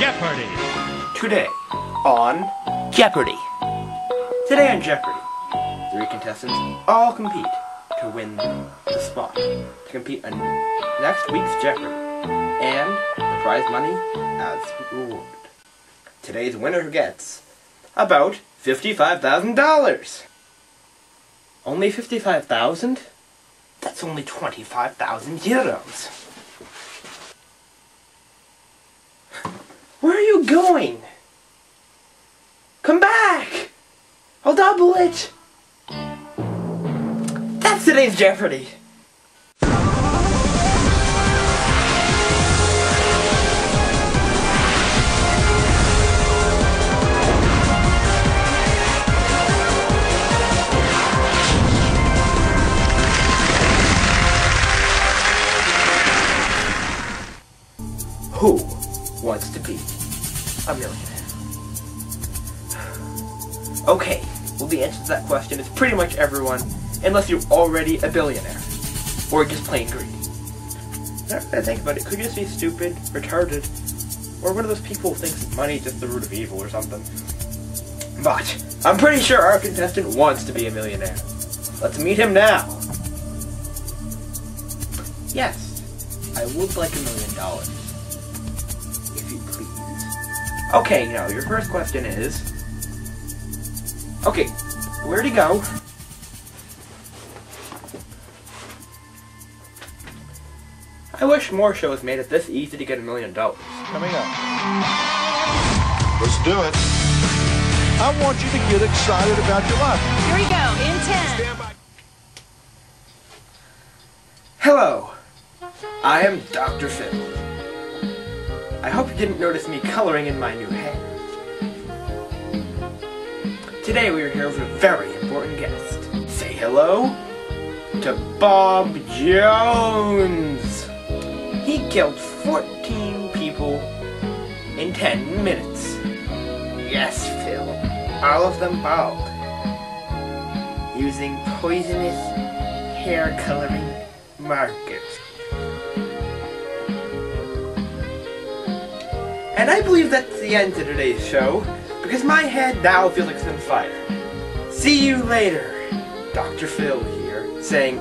Jeopardy! Today on Jeopardy! Today on Jeopardy, three contestants all compete to win the spot to compete on next week's Jeopardy and the prize money as reward. Today's winner gets about $55,000. Only 55,000? That's only 25,000 euros. Where are you going? Come back! I'll double it! That's today's Jeopardy! Who wants to be Okay, well the answer to that question is pretty much everyone, unless you're already a billionaire. Or just plain greedy. Now that I think about it, could you just be stupid, retarded, or one of those people who thinks money is just the root of evil or something. But, I'm pretty sure our contestant wants to be a millionaire. Let's meet him now. Yes, I would like a million dollars. If you please. Okay, now your first question is. Okay, where'd he go? I wish more shows made it this easy to get a million dollars. Coming up. Let's do it. I want you to get excited about your life. Here we go. In 10. Hello, I am Dr. Phil. I hope you didn't notice me coloring in my new hair. Today we are here with a very important guest. Say hello to Bob Jones. He killed 14 people in 10 minutes. Yes, Phil, all of them bald. Using poisonous hair coloring markers. And I believe that's the end to today's show, because my head now feels like it's on fire. See you later, Dr. Phil here, saying